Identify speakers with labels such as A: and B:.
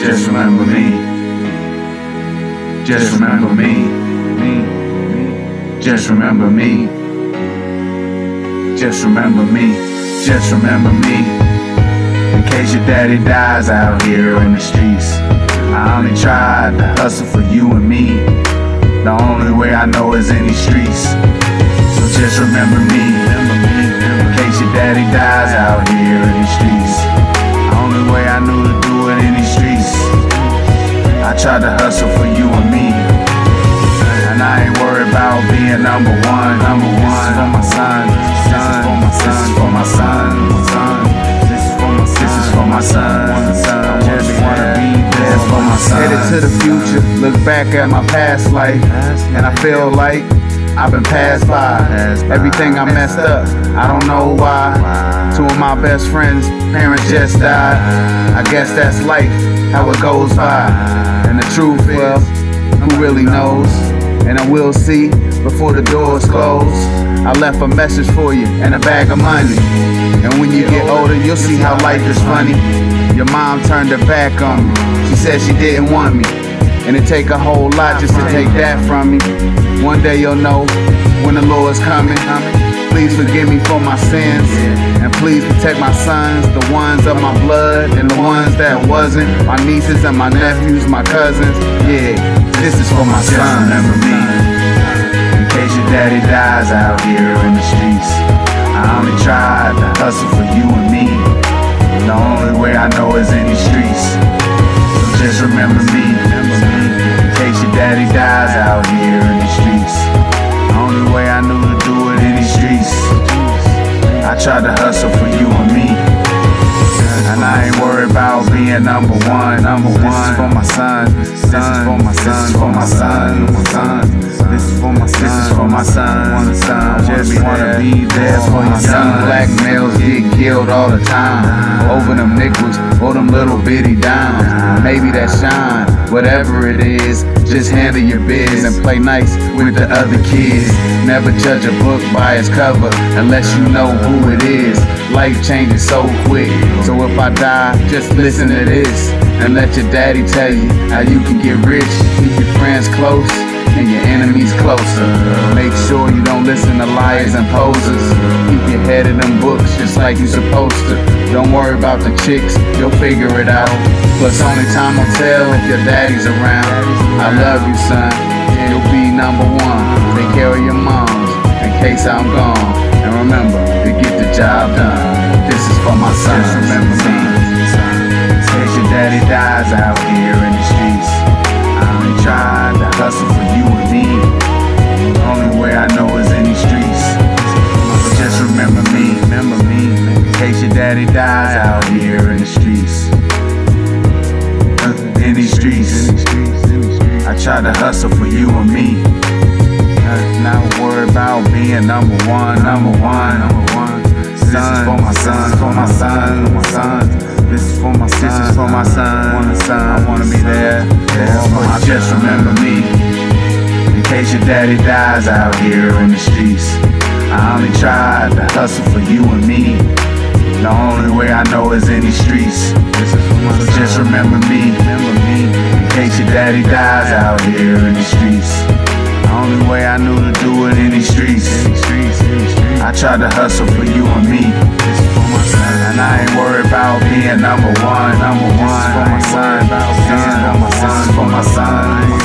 A: Just remember me. Just remember me. Just remember me. Just remember me. Just remember me. In case your daddy dies out here in the streets. I only tried to hustle for you and me. The only way I know is in these streets. So just remember me. In case your daddy dies out here in the streets. Tried to hustle for you and me. And I ain't worried about being number one. Number one for my son. This is for my son. This is for my son. This is for my son. This is for my son. I just wanna be there for my son.
B: Headed to the future, look back at my past life, and I feel like I've been passed by. Everything I messed up, I don't know why. Two of my best friends, parents just died. I guess that's life, how it goes by. And the truth is, who really knows? And I will see before the doors close. I left a message for you and a bag of money. And when you get older, you'll see how life is funny. Your mom turned her back on me. She said she didn't want me. And it take a whole lot just to take that from me. One day you'll know when the Lord's coming. Please forgive me for my sins. And please protect my sons, the ones of my blood and the ones that wasn't. My nieces and my nephews, my cousins. Yeah, this is for my sons.
A: remember me. In case your daddy dies out here in the streets. I only tried to hustle for you and me. Tried to hustle for you and me. And I ain't worried about being number one. Number one. This is for my son. This is for my son. This is for my son. My son. This is for my son. This is for my son. One son. Just wanna be there for
B: Young
A: son.
B: black get killed all the time over them nickels or them little bitty dimes. Maybe that shine, whatever it is. Just handle your biz and play nice with the other kids. Never judge a book by its cover unless you know who it is. Life changes so quick, so if I die, just listen to this and let your daddy tell you how you can get rich. Keep your friends close and your enemies closer. Make sure you don't listen to liars and posers. Your head in them books just like you supposed to. Don't worry about the chicks, you'll figure it out. Plus, only time will tell if your daddy's around. I love you, son. You'll be number one. Take care of your moms in case I'm gone. And remember to get the job done. This is for my son.
A: I tried to hustle for you and me. Not worry about being number one, number one, number one. This is for my son, for my son, my son. This is for my son, this is for my son, want a son. I wanna be there, there for Just remember me, in case your daddy dies out here in the streets. I only tried to hustle for you and me. The only way I know is in these streets. This is for my so just remember me, your daddy dies out here in the streets. The only way I knew to do it in these streets. I tried to hustle for
B: you and me. And I ain't worried about being number one, number one. This is for my son, this is for my son, this is for my son.